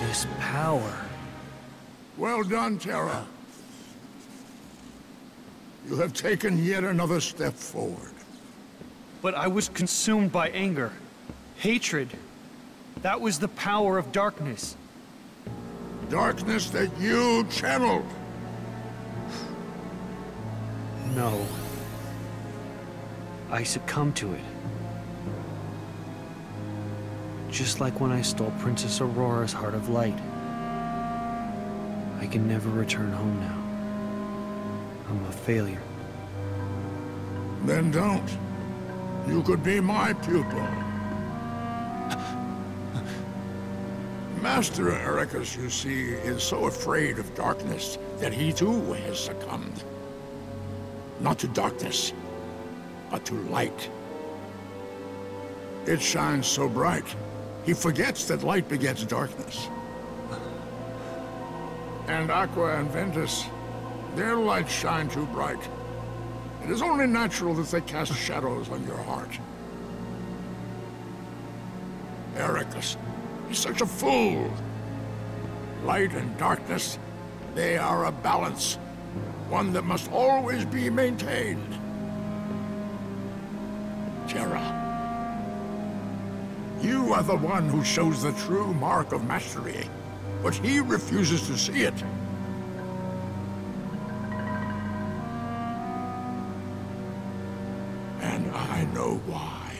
This power. Well done, Terra. You have taken yet another step forward. But I was consumed by anger, hatred. That was the power of darkness. Darkness that you channeled. No. I succumbed to it. Just like when I stole Princess Aurora's Heart of Light. I can never return home now. I'm a failure. Then don't. You could be my pupil. Master Eraqus, you see, is so afraid of darkness that he too has succumbed. Not to darkness, but to light. It shines so bright, he forgets that light begets darkness. And Aqua and Ventus, their lights shine too bright. It is only natural that they cast shadows on your heart. Eraqus, he's such a fool. Light and darkness, they are a balance. One that must always be maintained. Terra. You are the one who shows the true mark of mastery, but he refuses to see it. And I know why.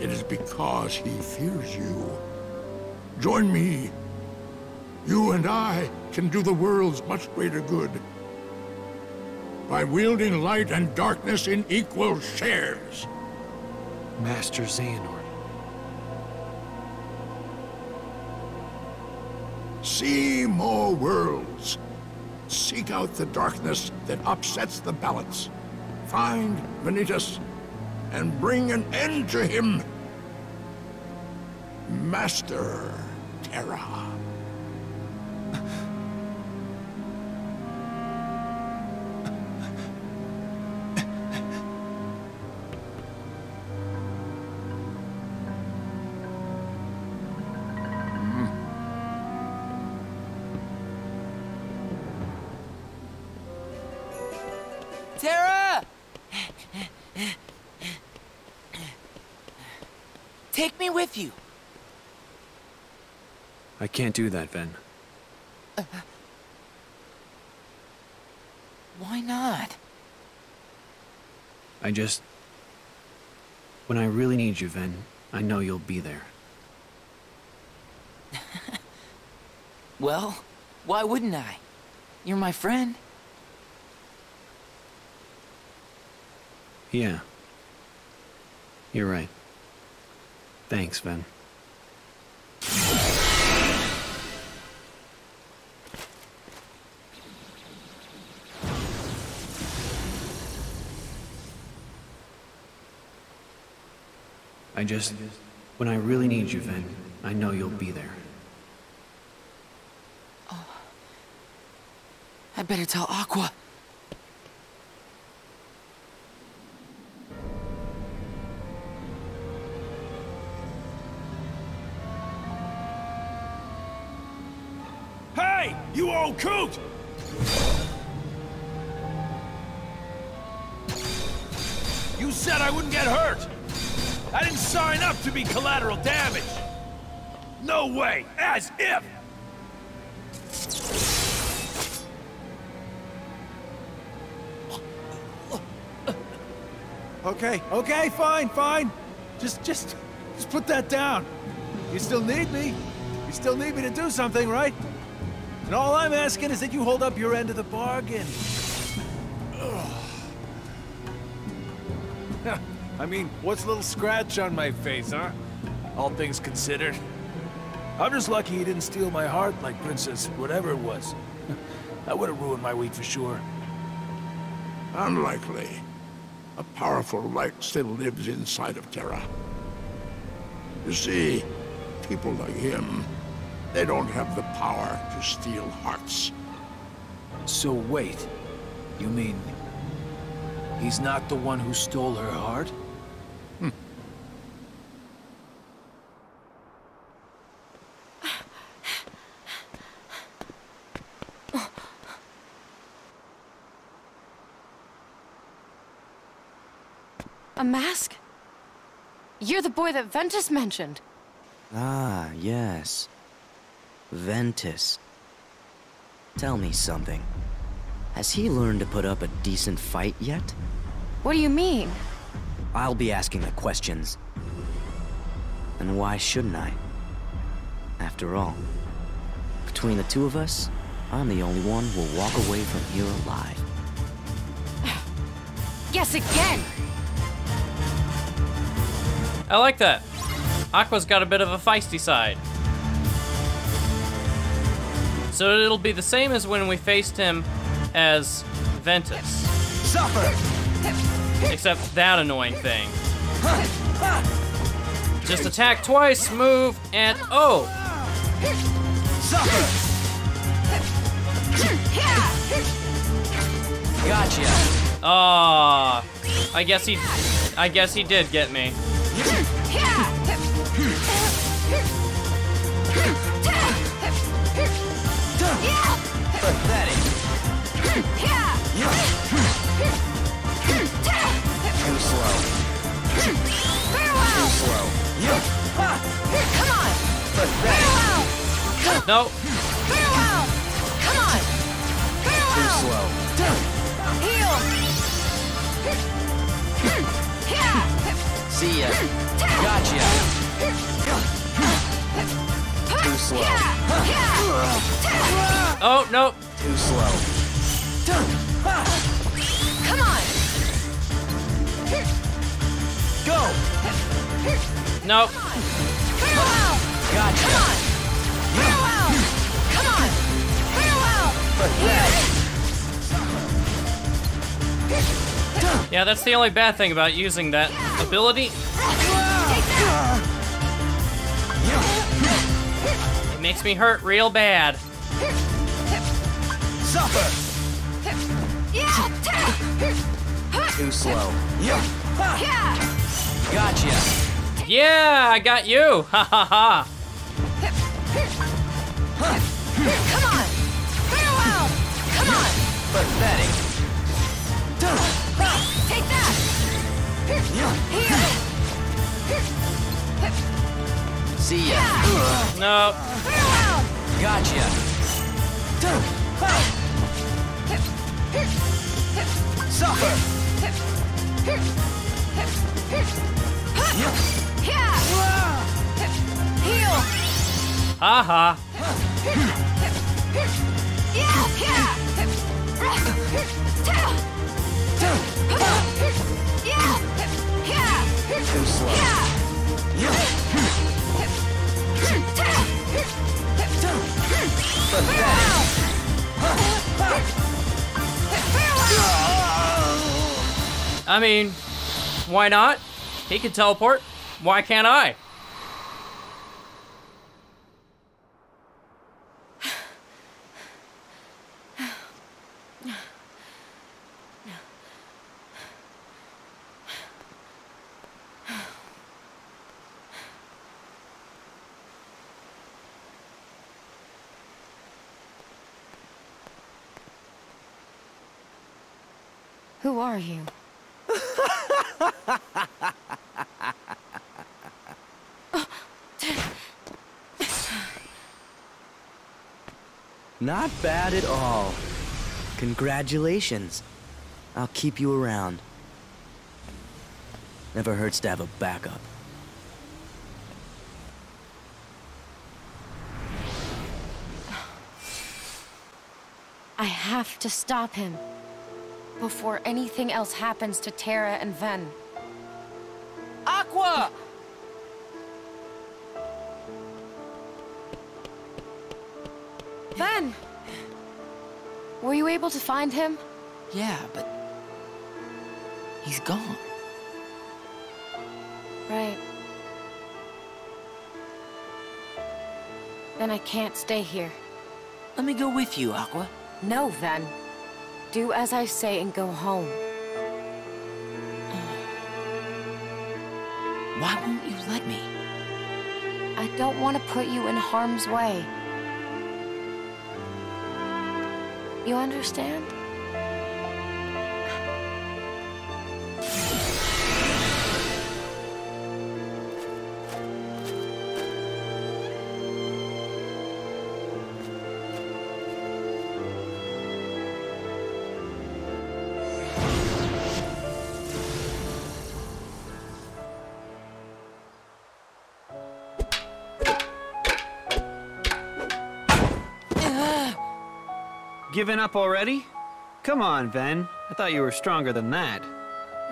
It is because he fears you. Join me. You and I can do the world's much greater good. By wielding light and darkness in equal shares. Master Xehanort. See more worlds. Seek out the darkness that upsets the balance. Find Vanitas and bring an end to him. Master Terra. Terra! Take me with you. I can't do that, Ven. Why not? I just... When I really need you, Ven, I know you'll be there. Well, why wouldn't I? You're my friend. Yeah. You're right. Thanks, Ven. I just... When I really need you, Ven, I know you'll be there. Oh. I better tell Aqua. Hey, you old coot! You said I wouldn't get hurt! I didn't sign up to be collateral damage! No way! As if! Okay, okay, fine, fine. Just, just, just put that down. You still need me. You still need me to do something, right? And all I'm asking is that you hold up your end of the bargain. I mean, what's a little scratch on my face, huh? All things considered. I'm just lucky he didn't steal my heart like Princess whatever it was. that would have ruined my week for sure. Unlikely. A powerful light still lives inside of Terra. You see, people like him, they don't have the power to steal hearts. So wait, you mean he's not the one who stole her heart? Hmm. A mask? You're the boy that Ventus mentioned. Ah, yes. Ventus. Tell me something. Has he learned to put up a decent fight yet? What do you mean? I'll be asking the questions. And why shouldn't I? After all, between the two of us, I'm the only one who will walk away from here alive. Guess again! I like that. Aqua's got a bit of a feisty side. So it'll be the same as when we faced him as Ventus. Suffer! Except that annoying thing. Just attack twice, move, and oh! Suffer! Gotcha! Ah, I guess he, I guess he did get me. Pathetic. No, Too slow. Heal. See ya. Gotcha. Too slow. oh no, Too slow. Come on. Go. no. Yeah, that's the only bad thing about using that ability. It makes me hurt real bad. Suffer! Too slow. Gotcha. Yeah, I got you. Ha ha ha. Pathetic. Take that! Here! See ya. No. Gotcha. Suffer! Ha ha. I mean, why not? He can teleport. Why can't I? Who are you? Not bad at all. Congratulations. I'll keep you around. Never hurts to have a backup. I have to stop him. Before anything else happens to Terra and Ven. Aqua! Ven! Were you able to find him? Yeah, but... He's gone. Right. Then I can't stay here. Let me go with you, Aqua. No, Ven. Do as I say and go home. Why won't you let me? I don't want to put you in harm's way. You understand? Given up already? Come on, Ven. I thought you were stronger than that.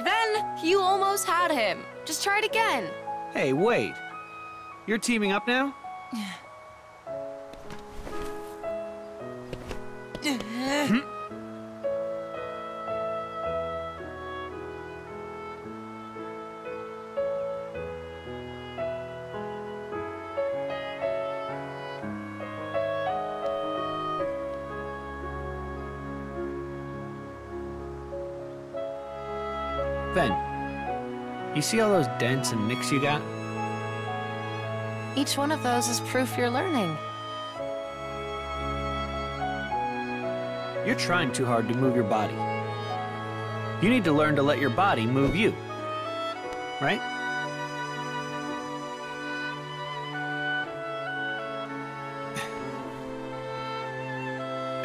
Then, you almost had him. Just try it again. Hey, wait. You're teaming up now? Ven, you see all those dents and nicks you got? Each one of those is proof you're learning. You're trying too hard to move your body. You need to learn to let your body move you. Right?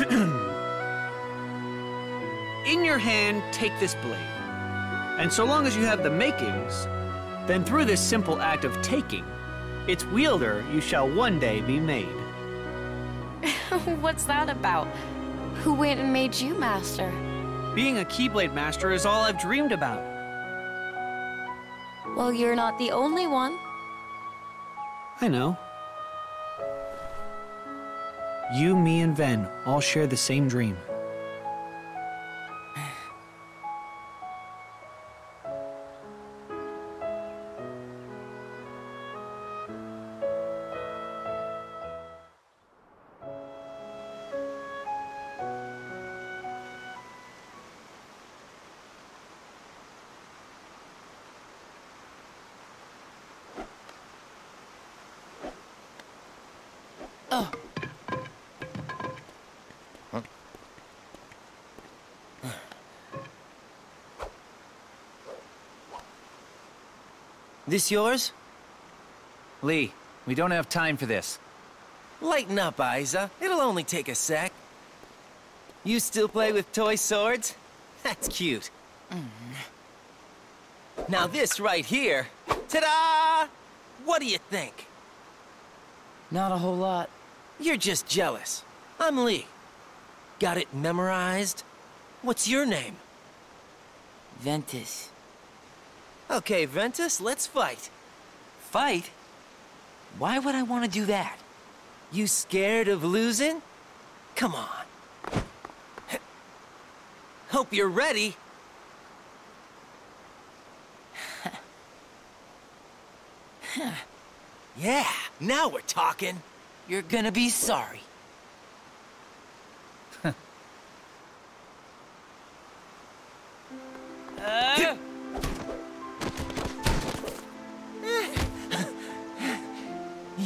In your hand, take this blade. And so long as you have the makings, then through this simple act of taking, its wielder you shall one day be made. What's that about? Who went and made you master? Being a Keyblade Master is all I've dreamed about. Well, you're not the only one. I know. You, me, and Ven all share the same dream. This yours? Lea, we don't have time for this. Lighten up, Isa. It'll only take a sec. You still play with toy swords? That's cute. Mm. Now this right here, ta-da! What do you think? Not a whole lot. You're just jealous. I'm Lea. Got it memorized? What's your name? Ventus. Okay, Ventus, let's fight. Fight? Why would I want to do that? You scared of losing? Come on. Hope you're ready. yeah, now we're talking. You're gonna be sorry.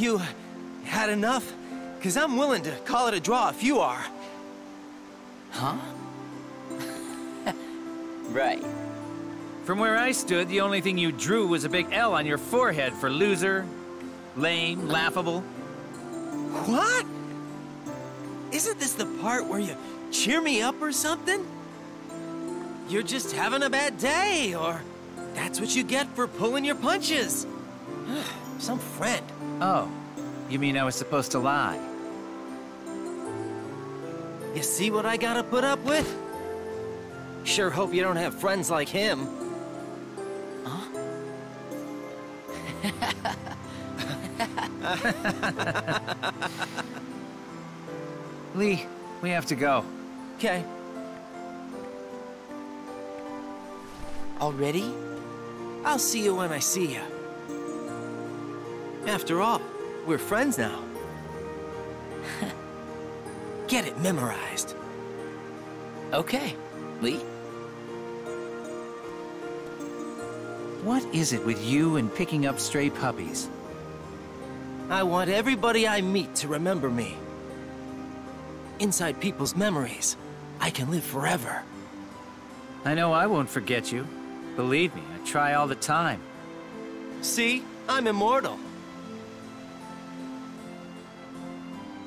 You had enough? Because I'm willing to call it a draw if you are. Huh? right. From where I stood, the only thing you drew was a big L on your forehead for loser, lame, laughable. What? Isn't this the part where you cheer me up or something? You're just having a bad day, or that's what you get for pulling your punches. Some friend. Oh, you mean I was supposed to lie? You see what I gotta put up with? Sure hope you don't have friends like him. Huh? Lea, we have to go. Okay. Already? I'll see you when I see you. After all, we're friends now. Get it memorized. Okay. Lea? What is it with you and picking up stray puppies? I want everybody I meet to remember me. Inside people's memories, I can live forever. I know I won't forget you. Believe me, I try all the time. See? I'm immortal.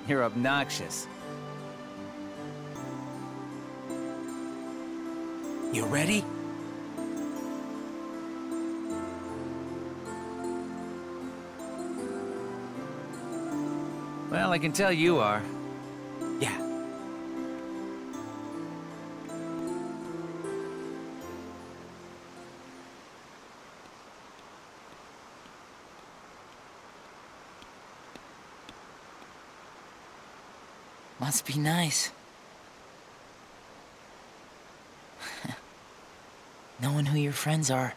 You're obnoxious. You ready? Well, I can tell you are. Must be nice. Knowing who your friends are.